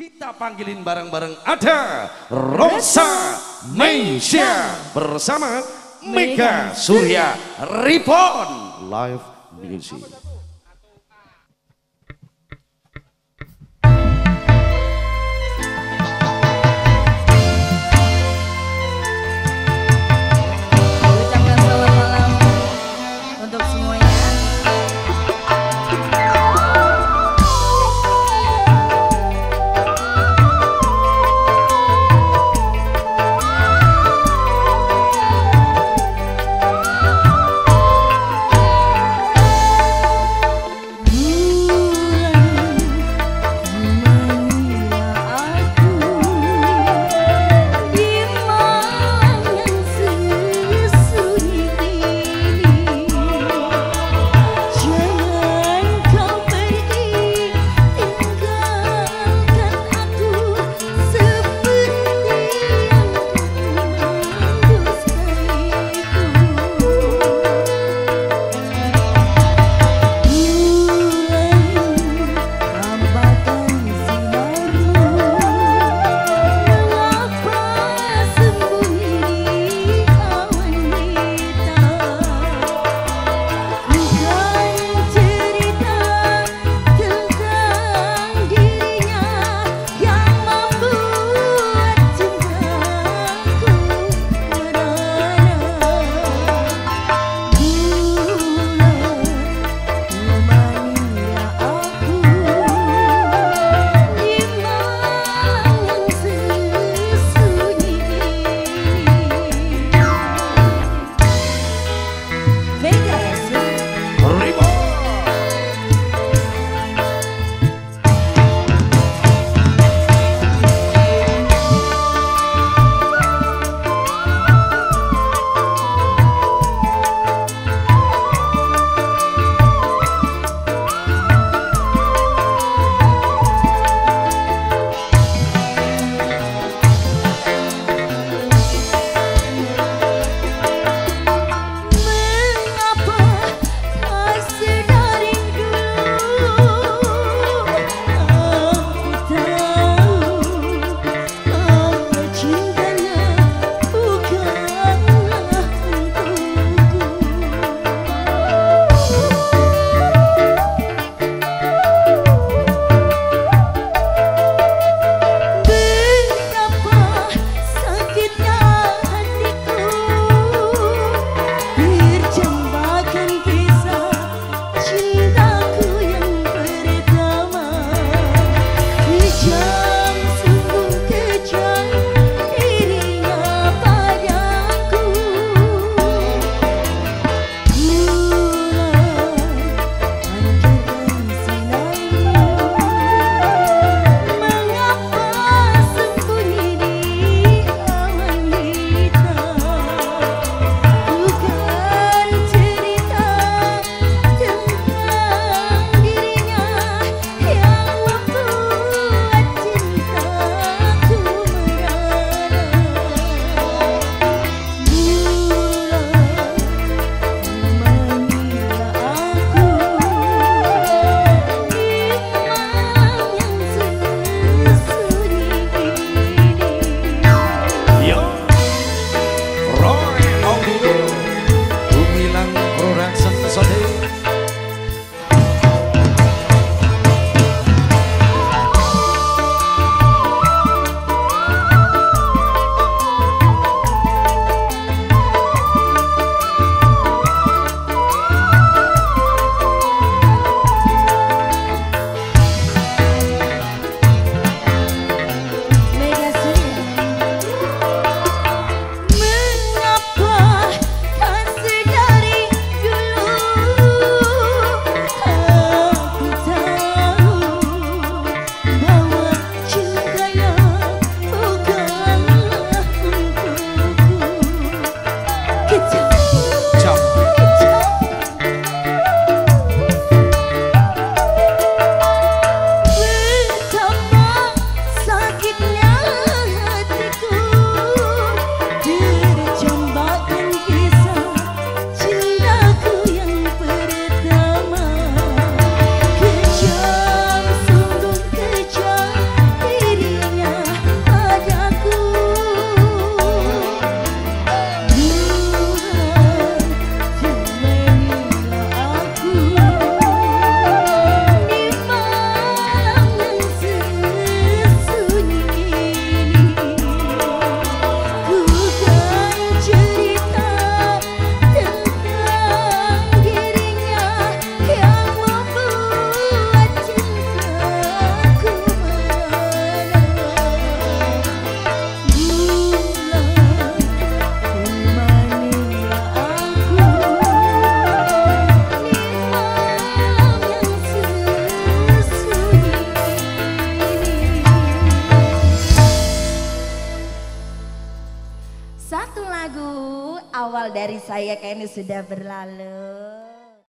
Kita panggilin bareng-bareng ada Rosa Meisha bersama Mega Surya Reborn Live Music. Dari saya kayaknya sudah berlalu.